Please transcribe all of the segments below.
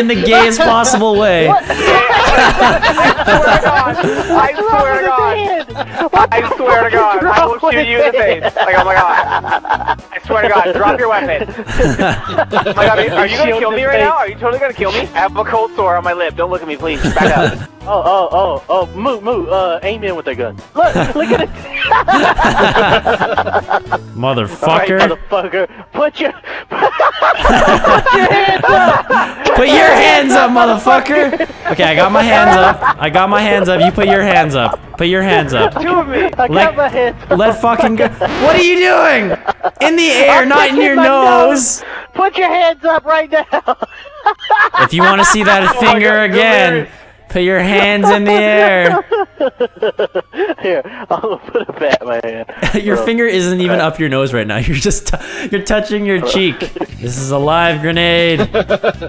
in the gayest possible way. I swear to God. I swear to God. I will shoot you in the face. Like, oh my God. I swear to God. Drop your weapon. Oh my God, are you gonna kill me right now? Are you totally gonna kill me? I have a cold sore on my lip. Don't look at me, please. Back up. Oh, oh, oh, oh, moo, moo, uh, aim in with the gun. Look, look at it. Motherfucker. Alright, motherfucker. Put your, put your hands up. Put your hands up, motherfucker. Okay, I got my hands up. I got my hands up. You put your hands up. Put your hands up. Two of me. I got my hands up. Let fucking go. What are you doing? In the air, I'm not in your my nose. Put your hands up right now. If you want to see that Oh finger God, again, hilarious. Put your hands in the air. Here, I'll put a bat in my hand. Your Bro. finger isn't even uh, up your nose right now. You're just t- you're touching your cheek. This is a live grenade.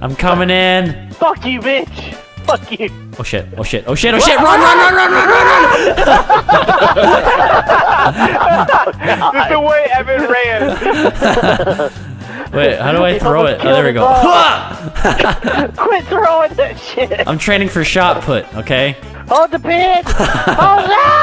I'm coming in. Fuck you, bitch. Fuck you. Oh shit! Oh shit! Oh shit! Oh shit! Run! Run! Run! Run! Run! Run! run! This is the way Evan ran. Wait, how do I throw it? Oh, there we go. Quit throwing that shit. I'm training for shot put. Okay. Hold the pin. Hold that.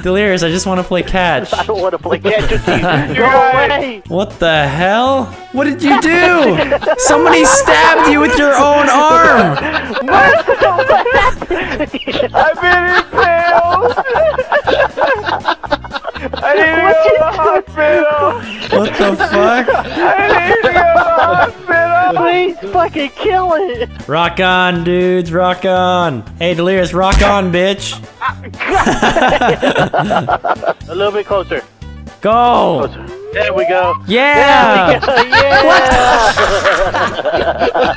Delirious, I just want to play catch. I don't want to play catch with you. Go right. away. What the hell? What did you do? Somebody stabbed you with your own arm. I've been hospital. What the fuck? I need to go to the hospital. Please fucking kill it. Rock on, dudes. Rock on. Hey, Delirious, rock on, bitch. A little bit closer. Go. There we go. Yeah.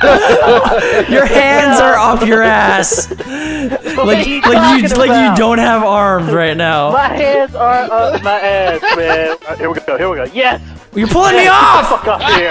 Yeah. Your hands are off your ass. Like, you like you, talking like you don't have arms right now. My hands are up my ass, man. Alright, here we go. Here we go. Yes. You're pulling me off. Fuck off here.